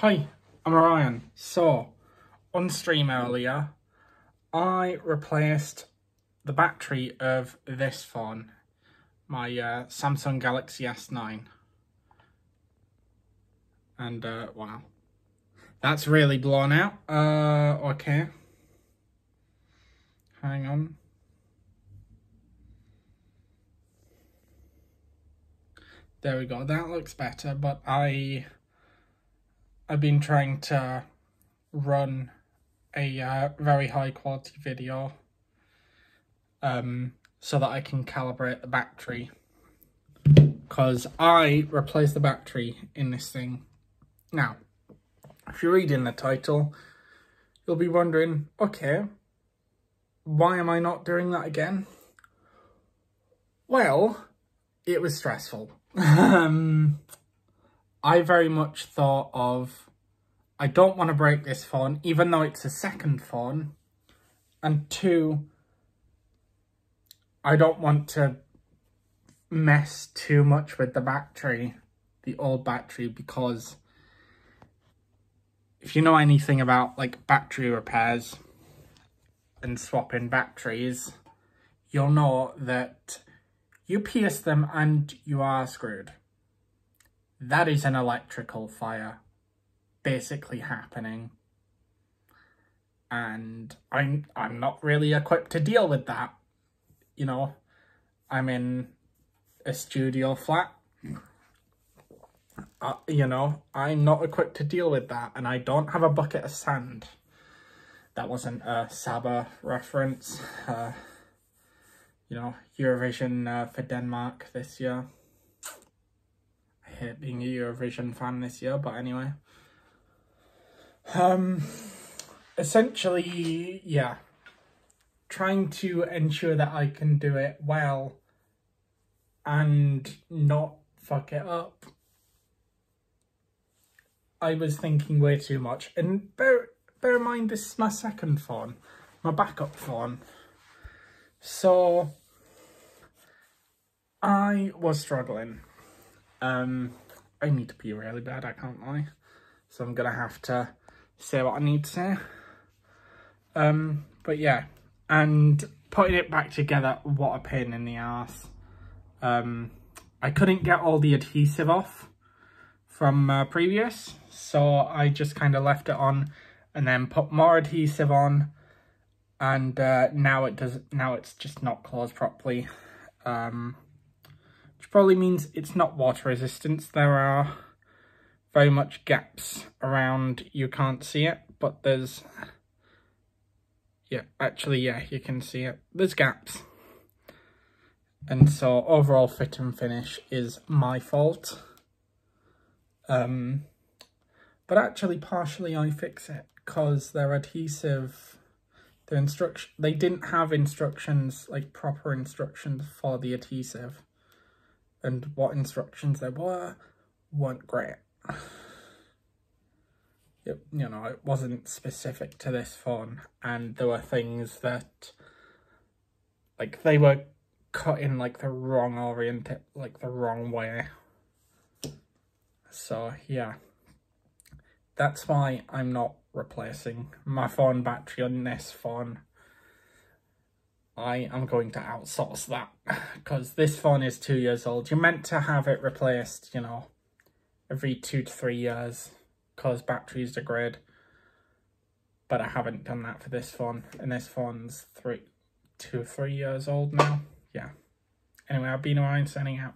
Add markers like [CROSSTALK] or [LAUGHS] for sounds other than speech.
Hi, I'm Orion. So, on stream earlier, I replaced the battery of this phone, my uh, Samsung Galaxy S9. And, uh, wow. That's really blown out. Uh, okay. Hang on. There we go. That looks better, but I I've been trying to run a uh, very high quality video um, so that I can calibrate the battery because I replaced the battery in this thing. Now, if you're reading the title, you'll be wondering, okay, why am I not doing that again? Well, it was stressful. [LAUGHS] um, I very much thought of, I don't want to break this phone, even though it's a second phone. And two, I don't want to mess too much with the battery, the old battery, because if you know anything about like battery repairs and swapping batteries, you'll know that you pierce them and you are screwed. That is an electrical fire basically happening. And I'm I'm not really equipped to deal with that. You know, I'm in a studio flat. Uh, you know, I'm not equipped to deal with that, and I don't have a bucket of sand. That wasn't a Saba reference. Uh, you know, Eurovision uh, for Denmark this year hate being a Eurovision fan this year, but anyway. Um, essentially, yeah, trying to ensure that I can do it well and not fuck it up. I was thinking way too much. And bear, bear in mind, this is my second phone, my backup phone. So, I was struggling. Um, I need to pee really bad, I can't lie. So I'm gonna have to say what I need to say. Um, but yeah, and putting it back together, what a pain in the ass. Um, I couldn't get all the adhesive off from uh, previous, so I just kind of left it on and then put more adhesive on and uh, now it does now it's just not closed properly um, which probably means it's not water resistant. There are very much gaps around, you can't see it, but there's, yeah, actually, yeah, you can see it. There's gaps. And so overall fit and finish is my fault. Um, but actually partially I fix it because their adhesive, the instruction, they didn't have instructions, like proper instructions for the adhesive and what instructions there were weren't great. It, you know, it wasn't specific to this phone, and there were things that, like, they were cut in, like, the wrong orient, like, the wrong way. So, yeah. That's why I'm not replacing my phone battery on this phone I am going to outsource that [LAUGHS] because this phone is two years old. You're meant to have it replaced, you know, every two to three years because batteries degrade. But I haven't done that for this phone and this phone's three, two, three years old now. Yeah. Anyway, I've been around sending out.